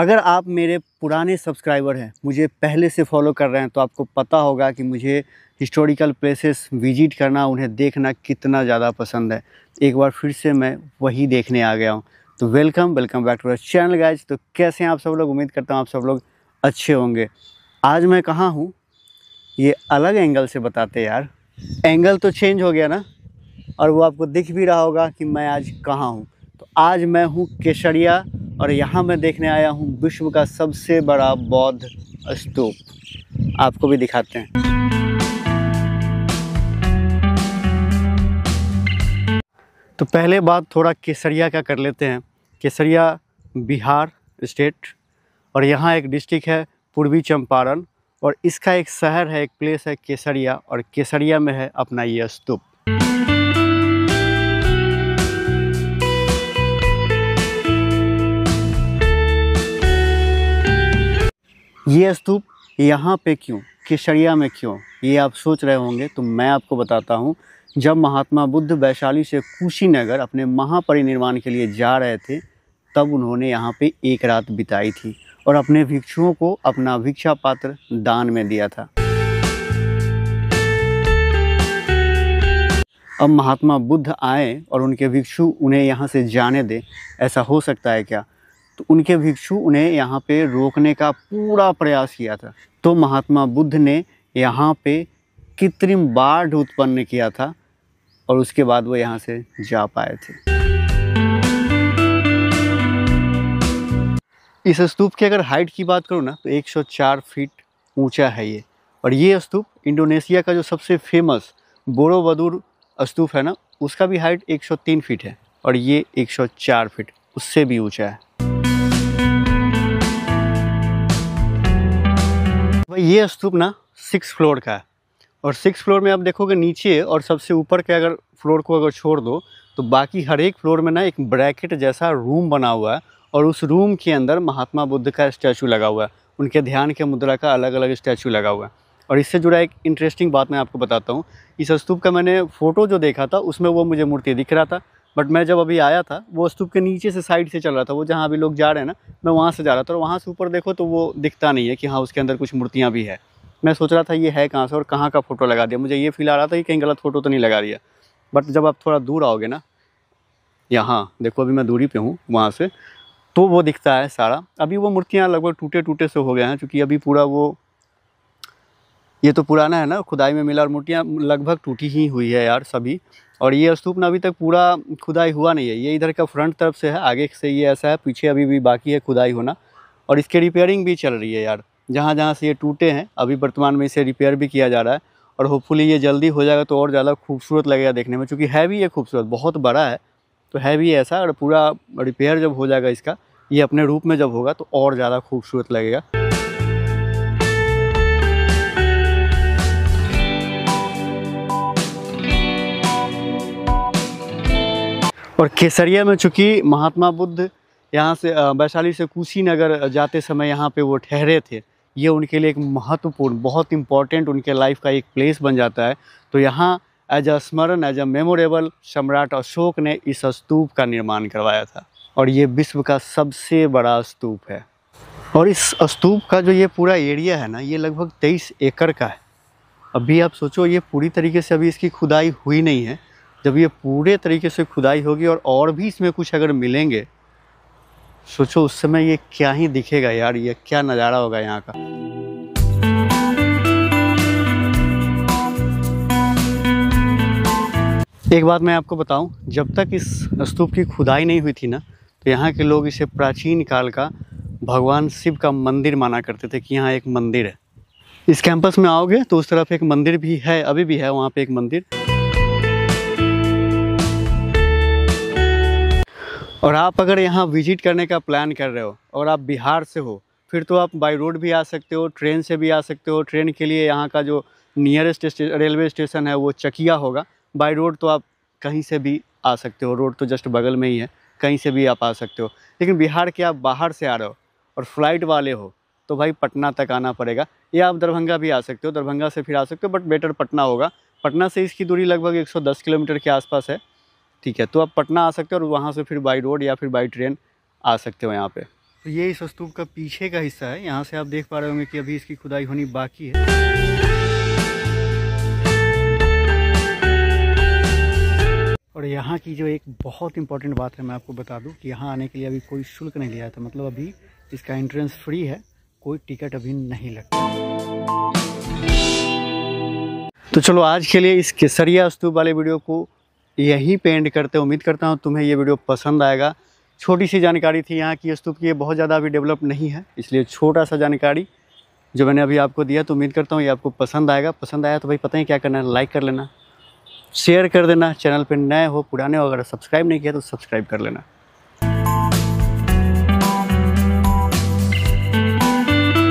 अगर आप मेरे पुराने सब्सक्राइबर हैं, मुझे पहले से फॉलो कर रहे हैं तो आपको पता होगा कि मुझे हिस्टोरिकल प्लेसेस विज़िट करना, उन्हें देखना कितना ज़्यादा पसंद है। एक बार फिर से मैं वही देखने आ गया हूँ। तो welcome welcome back to our channel guys तो कैसे हैं आप सब लोग? उम्मीद करता हूँ आप सब लोग अच्छे होंगे। आज मैं कहाँ हूँ? ये अलग एंगल से बताते यार। एंगल तो चेंज हो गया ना? और वो आपको दिख भी रहा होगा कि मैं आज कहाँ हूँ। तो आज मैं हूँ केसरिया और यहाँ मैं देखने आया हूँ विश्व का सबसे बड़ा बौद्ध स्तूप। आपको भी दिखाते हैं। तो पहले बात थोड़ा केसरिया का कर लेते हैं। केसरिया, बिहार स्टेट, और यहाँ एक डिस्ट्रिक्ट है पूर्वी चंपारण, और इसका एक शहर है, एक प्लेस है केसरिया, और केसरिया में है अपना ये स्तूप। स्तूप, यहाँ पे क्यों? केसरिया में क्यों? ये आप सोच रहे होंगे तो मैं आपको बताता हूँ। जब महात्मा बुद्ध वैशाली से कुशीनगर अपने महापरिनिर्वाण के लिए जा रहे थे, तब उन्होंने यहाँ पे एक रात बिताई थी और अपने भिक्षुओं को अपना भिक्षा पात्र दान में दिया था। अब महात्मा बुद्ध आए और उनके भिक्षु उन्हें यहाँ से जाने दे, ऐसा हो सकता है क्या? तो उनके भिक्षु उन्हें यहाँ पे रोकने का पूरा प्रयास किया था। तो महात्मा बुद्ध ने यहाँ पे कृत्रिम बाढ़ उत्पन्न किया था और उसके बाद वो यहाँ से जा पाए थे। इस स्तूप की अगर हाइट की बात करूँ ना तो 104 फीट ऊँचा है ये। और ये स्तूप इंडोनेशिया का जो सबसे फ़ेमस बोरोबदूर स्तूप है ना, उसका भी हाइट 103 फीट है और ये 104 फीट उससे भी ऊँचा है। भाई, ये स्तूप ना सिक्स फ्लोर का है। और सिक्स फ्लोर में आप देखोगे नीचे और सबसे ऊपर के अगर फ्लोर को अगर छोड़ दो तो बाकी हर एक फ्लोर में ना एक ब्रैकेट जैसा रूम बना हुआ है और उस रूम के अंदर महात्मा बुद्ध का स्टैचू लगा हुआ है। उनके ध्यान के मुद्रा का अलग अलग स्टैचू लगा हुआ है। और इससे जुड़ा एक इंटरेस्टिंग बात मैं आपको बताता हूँ। इस स्तूप का मैंने फ़ोटो जो देखा था, उसमें वो मुझे मूर्ति दिख रहा था। बट मैं जब अभी आया था, वो स्तूप के नीचे से साइड से चल रहा था, वो जहाँ अभी लोग जा रहे हैं ना, मैं वहाँ से जा रहा था और वहाँ से ऊपर देखो तो वो दिखता नहीं है कि हाँ उसके अंदर कुछ मूर्तियाँ भी है। मैं सोच रहा था ये है कहाँ से और कहाँ का फ़ोटो लगा दिया। मुझे ये फील आ रहा था कि कहीं गलत फ़ोटो तो नहीं लगा दिया। बट जब आप थोड़ा दूर आओगे ना, यहाँ, देखो अभी मैं दूरी पे हूँ वहाँ से तो वो दिखता है सारा। अभी वो मूर्तियाँ लगभग टूटे टूटे से हो गए हैं क्योंकि अभी पूरा वो ये तो पुराना है ना, खुदाई में मिला और मूर्तियाँ लगभग टूटी ही हुई है यार सभी। और ये स्तूप ना अभी तक पूरा खुदाई हुआ नहीं है। ये इधर का फ्रंट तरफ़ से है, आगे से ये ऐसा है, पीछे अभी भी बाकी है खुदाई होना। और इसके रिपेयरिंग भी चल रही है यार। जहाँ जहाँ से ये टूटे हैं, अभी वर्तमान में इसे रिपेयर भी किया जा रहा है। और होपफुली ये जल्दी हो जाएगा तो और ज़्यादा खूबसूरत लगेगा देखने में चूँकि है भी ये खूबसूरत, बहुत बड़ा है। तो है भी ऐसा, और पूरा रिपेयर जब हो जाएगा इसका, ये अपने रूप में जब होगा तो और ज़्यादा खूबसूरत लगेगा। और केसरिया में चूँकि महात्मा बुद्ध यहाँ से वैशाली से कुशीनगर जाते समय यहाँ पे वो ठहरे थे, ये उनके लिए एक महत्वपूर्ण, बहुत इंपॉर्टेंट उनके लाइफ का एक प्लेस बन जाता है। तो यहाँ एज अ स्मरण एज अ मेमोरेबल सम्राट अशोक ने इस स्तूप का निर्माण करवाया था और ये विश्व का सबसे बड़ा स्तूप है। और इस स्तूप का जो ये पूरा एरिया है ना, ये लगभग तेईस एकड़ का है। अभी आप सोचो, ये पूरी तरीके से अभी इसकी खुदाई हुई नहीं है। जब ये पूरे तरीके से खुदाई होगी और और भी इसमें कुछ अगर मिलेंगे, सोचो उस समय ये क्या ही दिखेगा यार, ये क्या नज़ारा होगा यहाँ का। एक बात मैं आपको बताऊँ, जब तक इस स्तूप की खुदाई नहीं हुई थी ना तो यहाँ के लोग इसे प्राचीन काल का भगवान शिव का मंदिर माना करते थे कि यहाँ एक मंदिर है। इस कैंपस में आओगे तो उस तरफ़ एक मंदिर भी है, अभी भी है, वहाँ पे एक मंदिर। और आप अगर यहाँ विज़िट करने का प्लान कर रहे हो और आप बिहार से हो, फिर तो आप बाई रोड भी आ सकते हो ट्रेन से भी आ सकते हो। ट्रेन के लिए यहाँ का जो नियरेस्ट रेलवे स्टेशन है, वो चकिया होगा। बाई रोड तो आप कहीं से भी आ सकते हो। रोड तो जस्ट बगल में ही है। कहीं से भी आप आ सकते हो। लेकिन बिहार के आप बाहर से आ रहे हो और फ़्लाइट वाले हो तो भाई पटना तक आना पड़ेगा। या आप दरभंगा भी आ सकते हो। दरभंगा से फिर आ सकते हो बट बेटर पटना होगा। पटना से इसकी दूरी लगभग 110 किलोमीटर के आसपास है। ठीक है तो आप पटना आ सकते हो और वहाँ से फिर बाई रोड या फिर बाई ट्रेन आ सकते हो यहाँ पे। तो ये इस स्तूप का पीछे का हिस्सा है, यहाँ से आप देख पा रहे होंगे कि अभी इसकी खुदाई होनी बाकी है। और यहाँ की जो एक बहुत इंपॉर्टेंट बात है, मैं आपको बता दूँ कि यहाँ आने के लिए अभी कोई शुल्क नहीं लिया था मतलब अभी इसका एंट्रेंस फ्री है, कोई टिकट अभी नहीं लगता। तो चलो, आज के लिए इस केसरिया स्तूप वाले वीडियो को यहीं पे एंड करते उम्मीद करता हूँ तुम्हें ये वीडियो पसंद आएगा। छोटी सी जानकारी थी यहाँ की स्तूप की ये बहुत ज़्यादा अभी डेवलप नहीं है, इसलिए छोटा सा जानकारी जो मैंने अभी आपको दिया तो उम्मीद करता हूँ ये आपको पसंद आएगा। पसंद आया तो भाई पता ही क्या करना है लाइक कर लेना शेयर कर देना, चैनल पर नए हो, पुराने हो, अगर सब्सक्राइब नहीं किया तो सब्सक्राइब कर लेना।